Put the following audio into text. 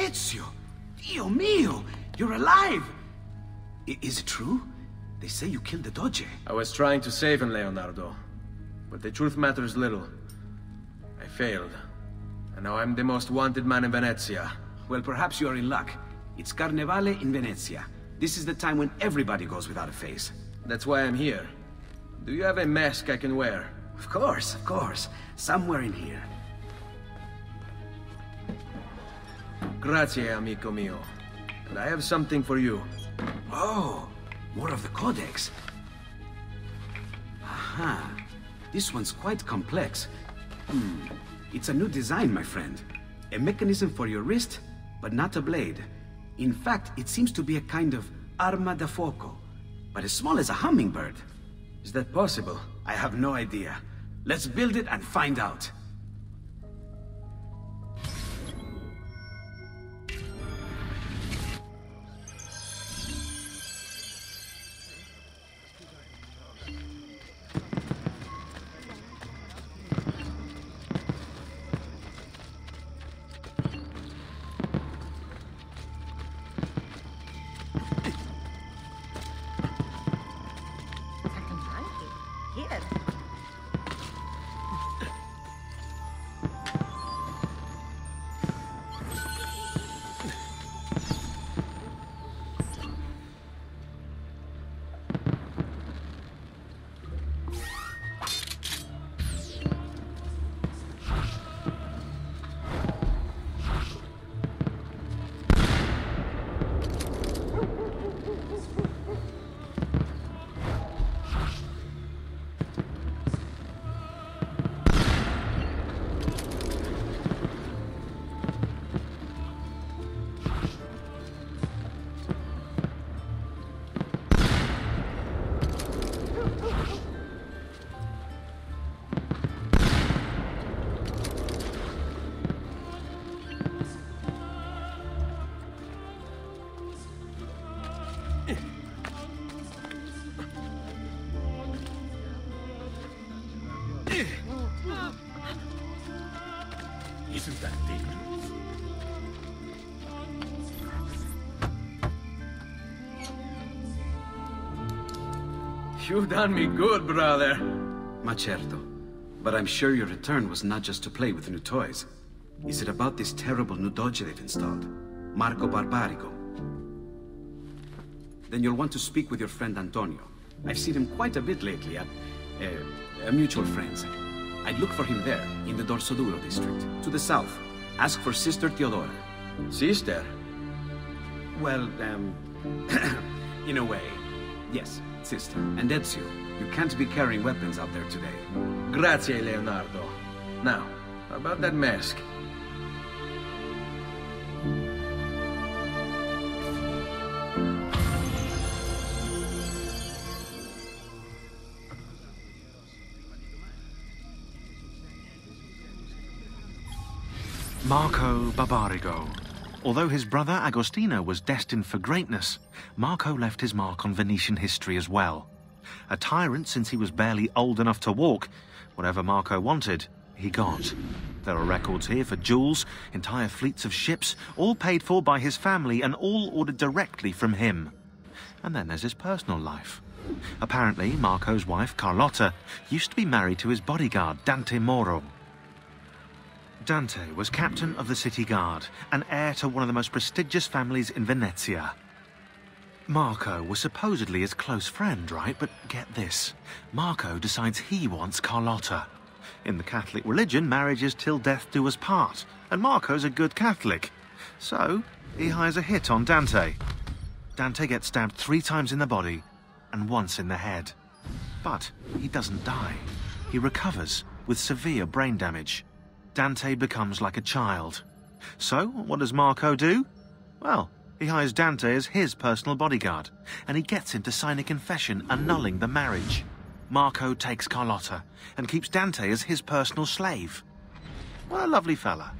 Ezio! Dio mio! You're alive! I is it true? They say you killed the Doge. I was trying to save him, Leonardo. But the truth matters little. I failed. And now I'm the most wanted man in Venezia. Well, perhaps you are in luck. It's Carnevale in Venezia. This is the time when everybody goes without a face. That's why I'm here. Do you have a mask I can wear? Of course, of course. Somewhere in here. Grazie, amico mio. And I have something for you. Oh, more of the Codex. Aha. This one's quite complex. Hmm. It's a new design, my friend. A mechanism for your wrist, but not a blade. In fact, it seems to be a kind of arma da fuoco, but as small as a hummingbird. Is that possible? I have no idea. Let's build it and find out. You done me good, brother. Ma certo. But I'm sure your return was not just to play with new toys. Is it about this terrible new doge they've installed? Marco Barbarigo? Then you'll want to speak with your friend Antonio. I've seen him quite a bit lately at... Uh, a mutual friends. I'd look for him there, in the Dorsoduro district, to the south. Ask for Sister Teodora. Sister? Well, um... in a way. Yes, sister. And Ezio, you can't be carrying weapons out there today. Grazie, Leonardo. Now, about that mask. Marco Barbarigo. Although his brother Agostino was destined for greatness, Marco left his mark on Venetian history as well. A tyrant since he was barely old enough to walk, whatever Marco wanted, he got. There are records here for jewels, entire fleets of ships, all paid for by his family and all ordered directly from him. And then there's his personal life. Apparently, Marco's wife, Carlotta, used to be married to his bodyguard, Dante Moro. Dante was captain of the city guard and heir to one of the most prestigious families in Venezia. Marco was supposedly his close friend, right? But get this. Marco decides he wants Carlotta. In the Catholic religion, marriage is till death do us part, and Marco's a good Catholic. So, he hires a hit on Dante. Dante gets stabbed three times in the body and once in the head. But he doesn't die. He recovers with severe brain damage. Dante becomes like a child. So, what does Marco do? Well, he hires Dante as his personal bodyguard, and he gets him to sign a confession annulling the marriage. Marco takes Carlotta and keeps Dante as his personal slave. What a lovely fella.